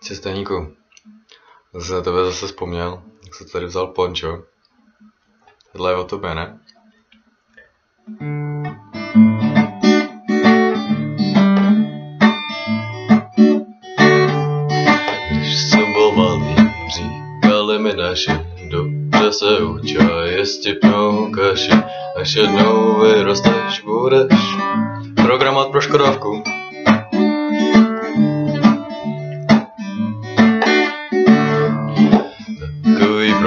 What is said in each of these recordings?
Cistaníku, zase na tebe zase vzpomněl, jak se tady vzal pončo. Tohle je o tobě, ne? Když jsem byl malý, říkali mi naši, dobře se uči a jesti pnou kaši, až jednou vyrosteš, budeš programovat pro Škodovku.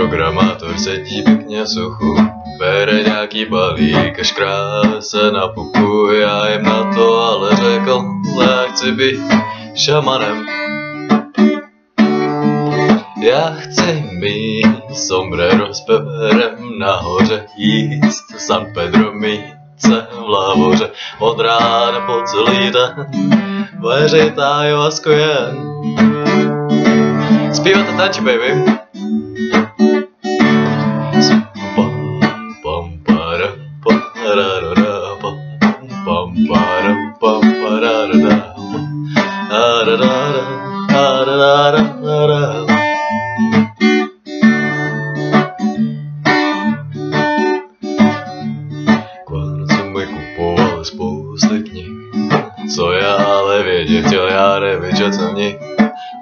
Programátor sedí pěkně suchu, bere nějaký balík a škrá se na puku. Já jim na to ale řekl, já chci být šamanem. Já chci mít sombrero s peperem nahoře, jíst San Pedro míce v lavoře, od rána po celý den, vařit ayahuasku jen. Zpívat a tančit, baby. Kvárce mi kupovali spousty knih, co já ale vědět chtěl, já nevědět ani.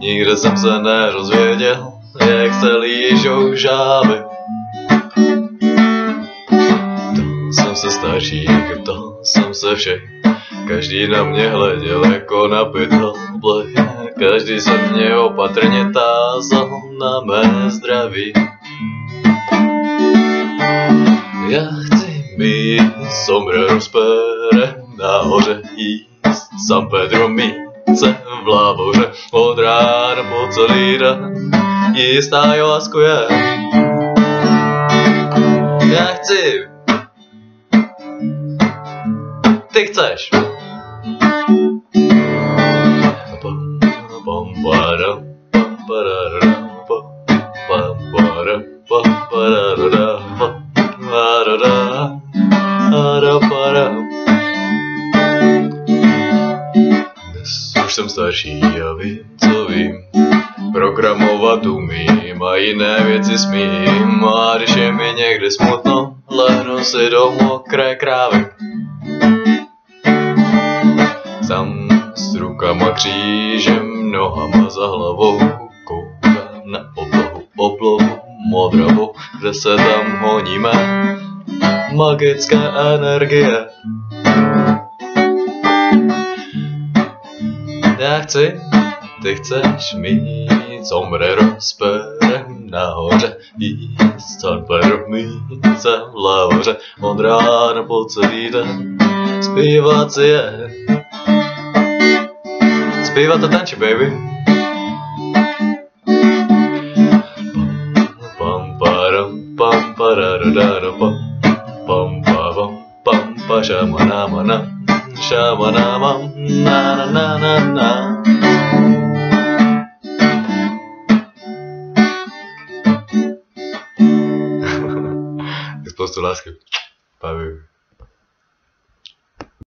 Nikde jsem se nerozvěděl, jak se lížou žáby. To jsem se starší, to jsem se všech, každý na mě hleděl jako na pytel Každý se mě opatrně tázal na mé zdraví. Já chci mít sombrero s perem nahoře jíst San Pedro míce v láboře od rána po celý den jíst ayahuasku je. Já chci. Ty chceš. Jsem starší a vím, co vím. Programovat umím a jiné věci smím. A když je mi někdy smutno, lehnu si do mokré krávy. Tam s rukama křížem, nohama za hlavou, koukám na oblohu, oblohu modravou, kde se tam honíme magické energie. Já chci, ty chceš mít sombrero s perem nahoře, jíst San Pedro míce v lavoře, od rána po celý den, zpívat si je. Zpívat a tančit, baby. Pam param pam pararara pam pam pa pam pam pa shamana mana shamana mam na na na na na Spoustu lásky. Pa, baby.